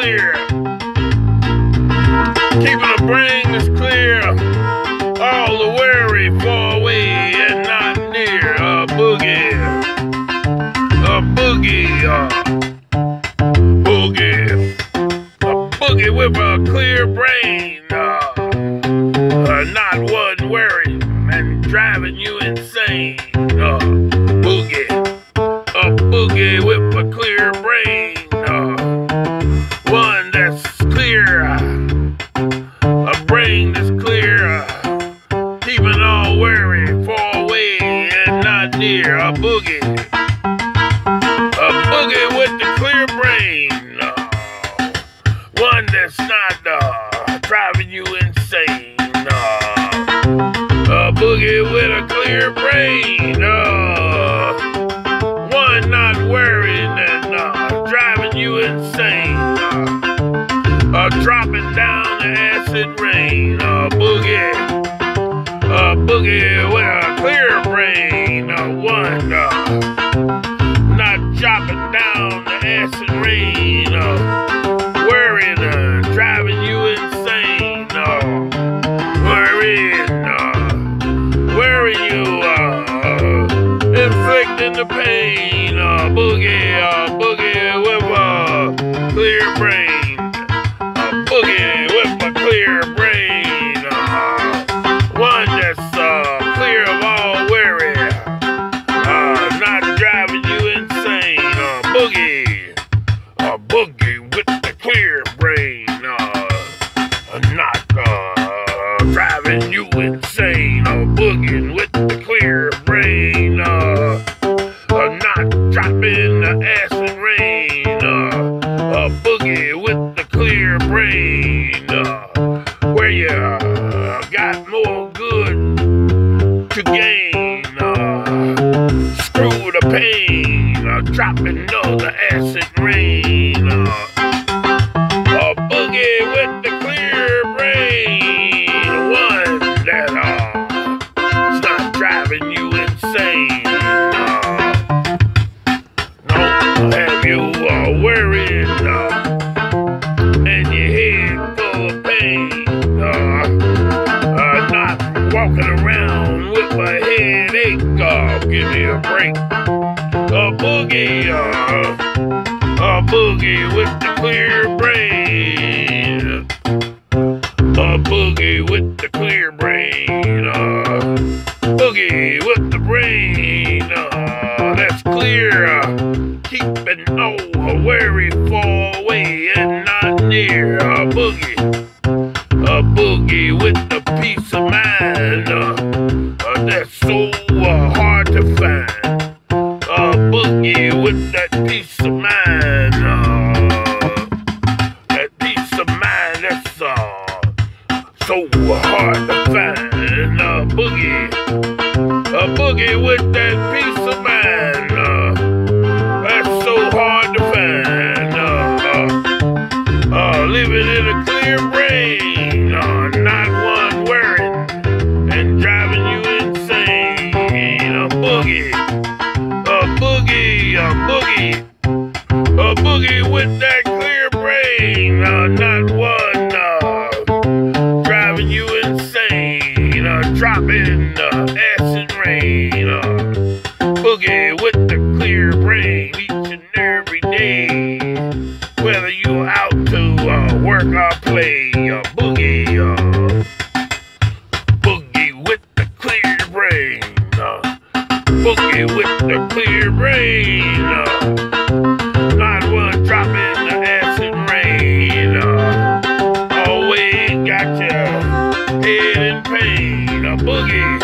clear. Keeping the brain that's clear. All the weary, far away and not near. A boogie. A boogie. Uh, boogie. A boogie with a clear brain. Uh, uh, not one worried and driving you insane. Clear brain. Uh, one not worried and uh, driving you insane. Uh, uh, dropping down the acid rain. Uh, boogie. A boogie a clear boogie, uh, boogie a clear brain. Dropping all the acid rain. A boogie with the clear brain. One that uh, is not driving you insane. Uh, don't have you uh, worried uh, and your head full of pain. Uh, uh, not walking around with a headache. Uh, give me a break. A boogie, uh, a boogie with the clear brain. A boogie with the clear brain. Uh, boogie with the brain. Uh, that's clear. Uh, keeping all worry far away and not near. A boogie. A boogie with with that clear brain, uh, not one uh, driving you insane, uh, dropping uh, acid rain. Uh, boogie with the clear brain each and every day. Whether you out to uh, work or play, uh, boogie. Boogie.